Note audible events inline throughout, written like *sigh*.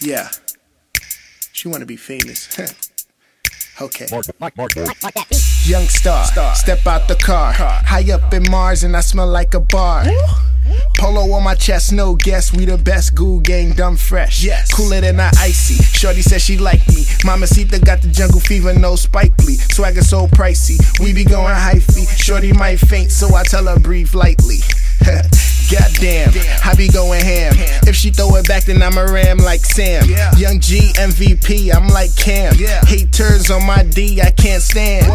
Yeah. She wanna be famous. *laughs* okay. Young star, Star. step out the car. Car. High up in Mars, and I smell like a bar. Polo on my chest, no guess. We the best Ghoul Gang, dumb fresh. Yes. Cooler than I icy. Shorty said she like me. Mama Sita got the jungle fever, no Spike Lee. Swagger so pricey. We be going hyphy. Shorty might faint, so I tell her breathe lightly. *laughs* Goddamn, I be going ham. If she throw it back, then I'm a ram like Sam. Yung Gee MVP, I'm like Cam. Haters on my D, I can't stand.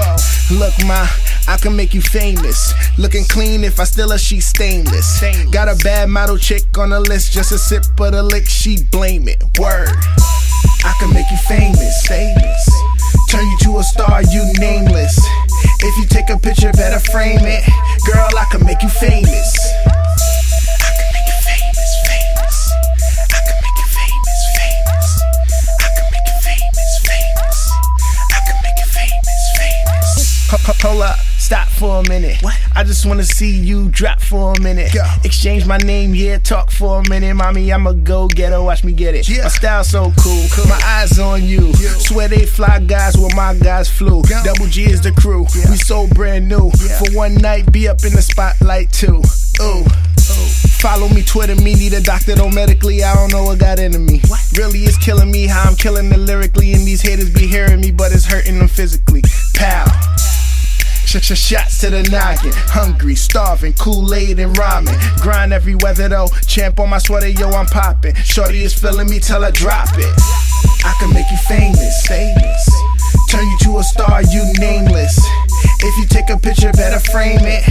Look, ma, I can make you famous. Looking clean, if I steal her, she stainless. Stainless. Got a bad model chick on the list, just a sip of the lick, she blame it. Word. I can make you famous, famous. Turn you to a star, you nameless. If you take a picture, better frame it. Famous. Ho- ho- Hold up, stop for a minute. What? I just wanna see you drop for a minute. Go. Exchange my name, yeah, talk for a minute. Mommy, I'ma go get her, watch me get it. Yeah. My style so cool, my eyes on you. Swear they fly guys where my guys flew. Go. Double G is the crew, Yeah. we so brand new. Yeah. For one night, be up in the spotlight too. Ooh. Oh. Follow me, Twitter me, need a doctor, though medically, I don't know what got into me. What? Really, it's killing me how I'm killing it lyrically, and these haters be hearing me, but it's hurting them physically. Pow. Sh- sh- shots to the noggin. Hungry, starving, Kool-Aid and ramen. Grind every weather though. Champ on my sweater, yo, I'm popping. Shorty is feeling me, tell her drop it. I can make you famous, famous. Turn you to a star, you nameless. If you take a picture, better frame it.